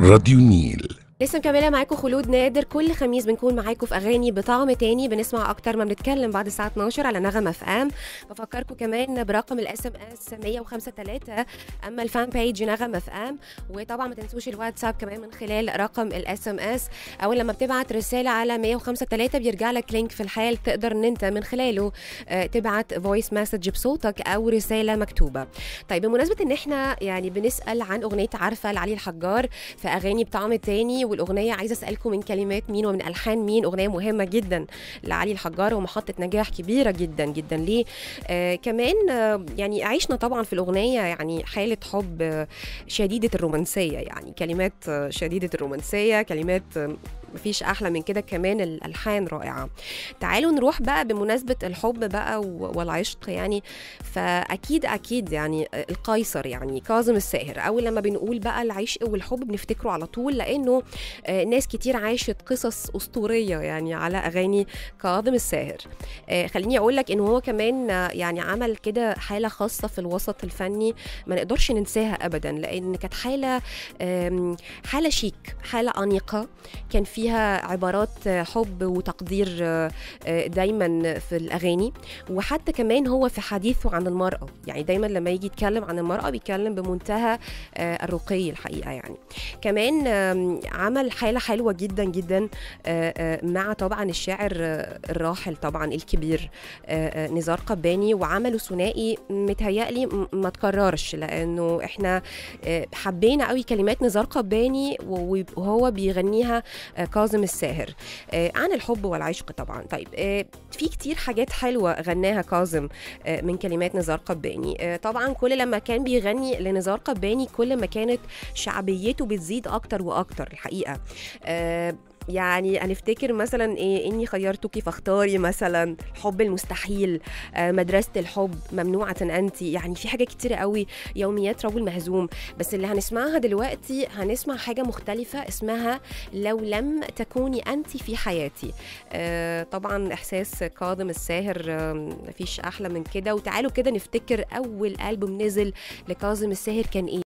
راديو نيل. لسه مكملة معاكم خلود نادر. كل خميس بنكون معاكم في أغاني بطعم تاني. بنسمع أكتر ما بنتكلم بعد الساعة 12 على نغم FM بفكركم كمان برقم ال SMS 1053 أما ال fan page نغم FM وطبعا ما تنسوش الواتساب كمان من خلال رقم ال SMS أو لما بتبعت رسالة على 1053 بيرجع لك link في الحال تقدر إن أنت من خلاله آه، تبعت voice message بصوتك أو رسالة مكتوبة. طيب بمناسبة إن إحنا يعني بنسأل عن أغنية عارفة لعلي الحجار في أغاني بطعم تاني والأغنية. عايزة أسألكم من كلمات مين ومن ألحان مين؟ أغنية مهمة جدا لعلي الحجار ومحطة نجاح كبيرة جدا جدا ليه. آه كمان آه يعني عشنا طبعا في الأغنية يعني حالة حب آه، شديدة الرومانسية يعني كلمات آه، شديدة الرومانسية كلمات آه، مفيش أحلى من كده كمان الالحان رائعة. تعالوا نروح بقى بمناسبة الحب بقى والعشق يعني. فأكيد أكيد يعني القيصر يعني كاظم الساهر. أول لما بنقول بقى العشق والحب بنفتكره على طول لأنه آه، ناس كتير عاشت قصص أسطورية يعني على أغاني كاظم الساهر. آه، خليني أقول لك إن هو كمان آه، يعني عمل كده حالة خاصة في الوسط الفني ما نقدرش ننساها ابدا لأن كانت حالة حالة شيك حالة أنيقة. كان فيها عبارات حب وتقدير آه، آه، دايما في الأغاني. وحتى كمان هو في حديثه عن المرأة. يعني دايما لما يجي يتكلم عن المرأة بيتكلم بمنتهى آه، الرقي الحقيقة يعني. كمان عمل حالة حلوة جدا جدا مع طبعا الشاعر الراحل طبعا الكبير نزار قباني. وعملوا ثنائي متهيألي ما تكررش لأنه إحنا حبينا قوي كلمات نزار قباني وهو بيغنيها كاظم الساهر. آه، عن الحب والعشق طبعا. طيب آه، في كتير حاجات حلوة غناها كاظم آه، من كلمات نزار قباني. طبعا كل لما كان بيغني لنزار قباني كل ما كانت شعبيته بتزيد أكتر وأكتر الحقيقة. آه، يعني هنفتكر مثلا إيه إني خيرتك فاختاري مثلا الحب المستحيل آه، مدرسة الحب ممنوعة انت. يعني في حاجات كتيرة قوي يوميات رجل مهزوم. بس اللي هنسمعها دلوقتي هنسمع حاجة مختلفة اسمها لو لم تكوني انت في حياتي. آه، طبعا إحساس كاظم الساهر آه، مفيش أحلى من كده. وتعالوا كده نفتكر أول ألبوم نزل لكاظم الساهر كان إيه؟